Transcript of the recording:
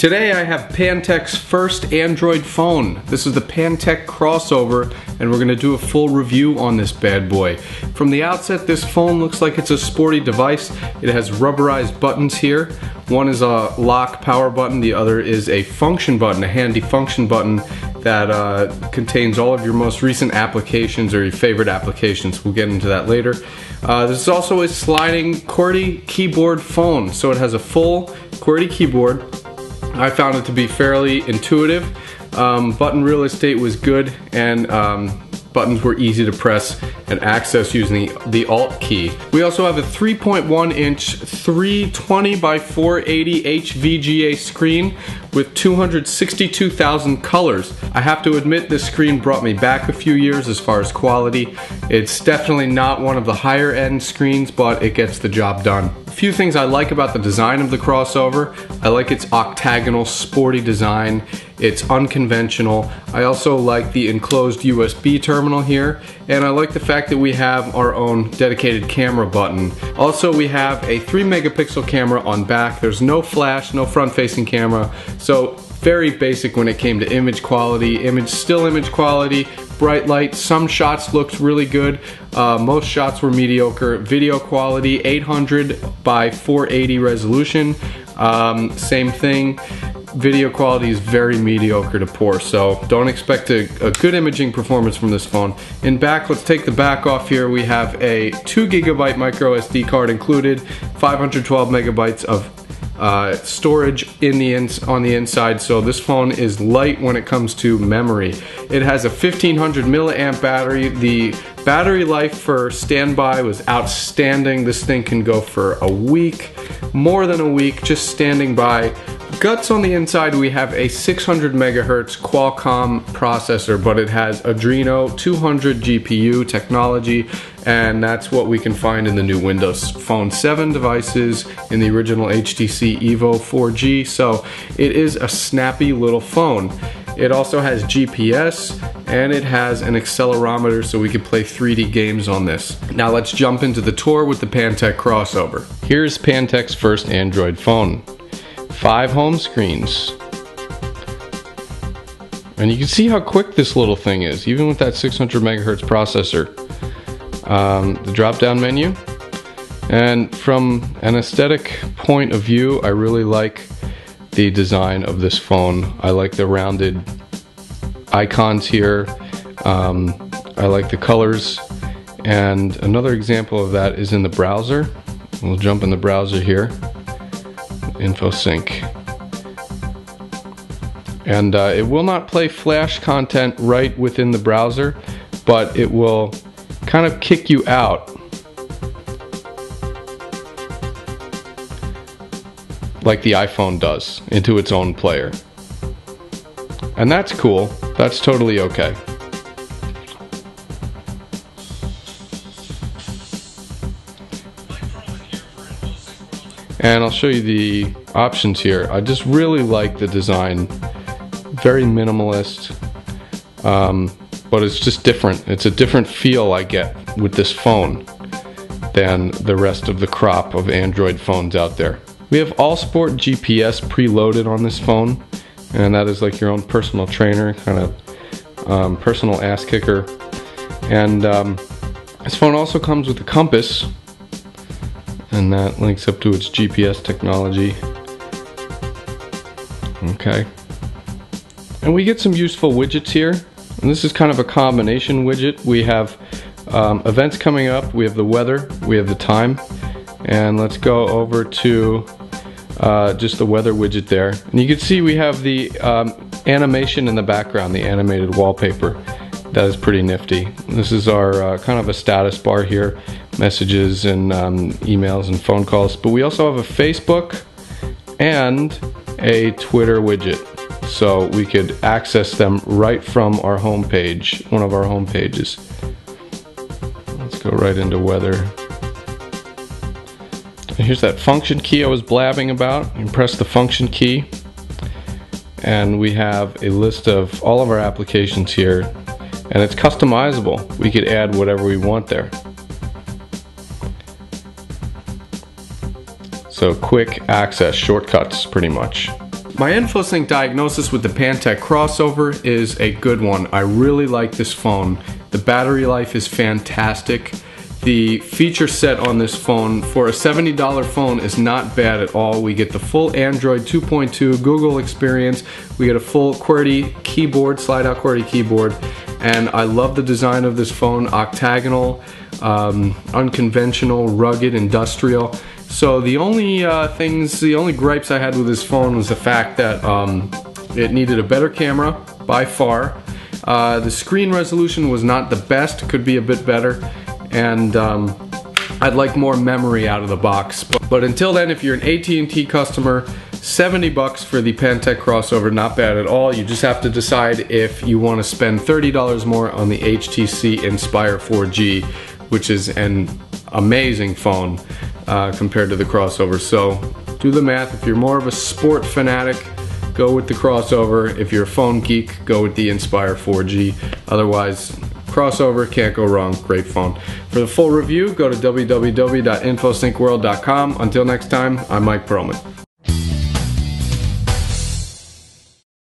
Today I have Pantech's first Android phone. This is the Pantech crossover and we're going to do a full review on this bad boy. From the outset this phone looks like it's a sporty device. It has rubberized buttons here. One is a lock power button, the other is a function button, a handy function button that uh, contains all of your most recent applications or your favorite applications. We'll get into that later. Uh, this is also a sliding QWERTY keyboard phone. So it has a full QWERTY keyboard I found it to be fairly intuitive. Um, button real estate was good and um, buttons were easy to press and access using the, the Alt key. We also have a 3.1 inch 320 by 480 HVGA screen with 262,000 colors. I have to admit this screen brought me back a few years as far as quality. It's definitely not one of the higher end screens, but it gets the job done. A few things I like about the design of the crossover. I like its octagonal sporty design. It's unconventional. I also like the enclosed USB terminal here, and I like the fact that we have our own dedicated camera button. Also, we have a 3 megapixel camera on back. There's no flash, no front facing camera, so very basic when it came to image quality. Image, still image quality, bright light. Some shots looked really good. Uh, most shots were mediocre. Video quality, 800 by 480 resolution. Um, same thing video quality is very mediocre to poor, so don't expect a, a, good imaging performance from this phone. In back, let's take the back off here. We have a 2 gigabyte micro SD card included, 512 megabytes of uh, storage in the ins on the inside. So this phone is light when it comes to memory. It has a 1500 milliamp battery. The battery life for standby was outstanding. This thing can go for a week more than a week just standing by Guts on the inside, we have a 600 megahertz Qualcomm processor, but it has Adreno 200 GPU technology, and that's what we can find in the new Windows Phone 7 devices in the original HTC Evo 4G. So it is a snappy little phone. It also has GPS and it has an accelerometer so we can play 3D games on this. Now let's jump into the tour with the Pantech crossover. Here's Pantech's first Android phone five home screens. And you can see how quick this little thing is, even with that 600 megahertz processor. Um, the drop down menu. And from an aesthetic point of view, I really like the design of this phone. I like the rounded icons here. Um, I like the colors. And another example of that is in the browser. We'll jump in the browser here. InfoSync. And uh, it will not play Flash content right within the browser, but it will kind of kick you out. Like the iPhone does into its own player. And that's cool. That's totally okay. And I'll show you the options here. I just really like the design, very minimalist, um, but it's just different. It's a different feel I get with this phone than the rest of the crop of Android phones out there. We have Allsport GPS preloaded on this phone, and that is like your own personal trainer, kind of um, personal ass kicker. And um, this phone also comes with a compass, and that links up to its GPS technology. Okay. And we get some useful widgets here. And this is kind of a combination widget. We have um, events coming up, we have the weather, we have the time. And let's go over to uh, just the weather widget there. And you can see we have the um, animation in the background, the animated wallpaper. That is pretty nifty. This is our uh, kind of a status bar here messages and um, emails and phone calls. But we also have a Facebook and a Twitter widget. So we could access them right from our homepage, one of our home pages. Let's go right into weather. here's that function key I was blabbing about. You press the function key and we have a list of all of our applications here and it's customizable. We could add whatever we want there. So quick access, shortcuts pretty much. My InfoSync diagnosis with the Pantech crossover is a good one. I really like this phone. The battery life is fantastic. The feature set on this phone for a $70 phone is not bad at all. We get the full Android 2.2 Google experience. We get a full QWERTY keyboard, slide out QWERTY keyboard. And I love the design of this phone, octagonal, um, unconventional, rugged, industrial. So the only uh, things, the only gripes I had with this phone was the fact that um, it needed a better camera by far. Uh, the screen resolution was not the best, could be a bit better and um, I'd like more memory out of the box. But, but until then, if you're an AT&T customer, 70 bucks for the Pantech crossover, not bad at all. You just have to decide if you want to spend $30 more on the HTC Inspire 4G, which is an amazing phone uh, compared to the crossover. So do the math. If you're more of a sport fanatic, go with the crossover. If you're a phone geek, go with the Inspire 4G. Otherwise, Crossover, can't go wrong, great phone. For the full review, go to www.infosyncworld.com. Until next time, I'm Mike Perlman.